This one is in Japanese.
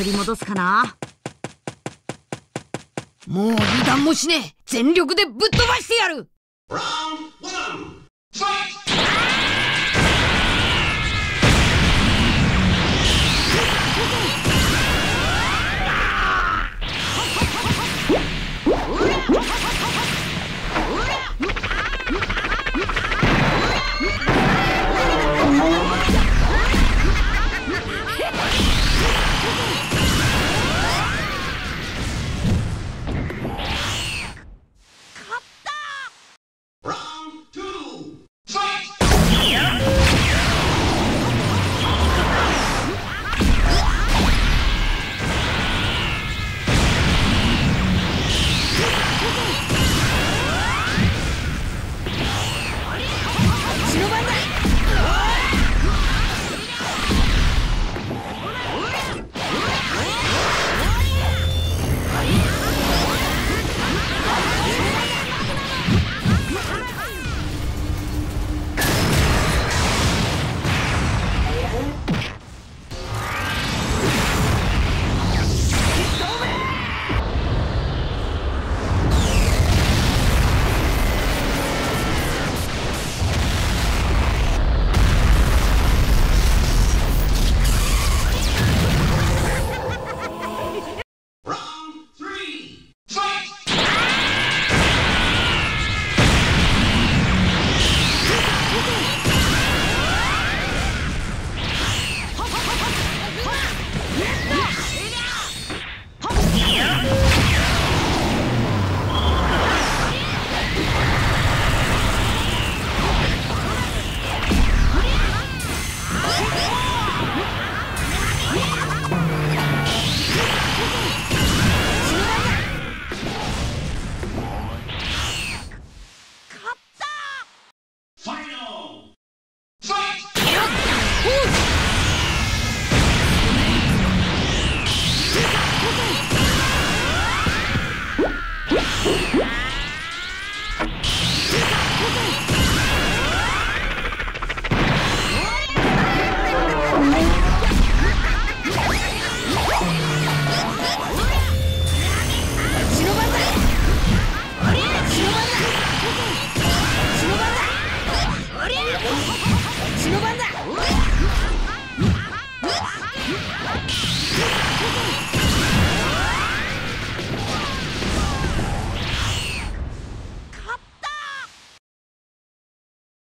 取り戻すかな？もう油断もしねえ。全力でぶっ飛ばしてやる忍ばんだ。